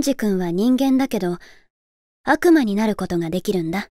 ンジ君は人間だけど、悪魔になることができるんだ。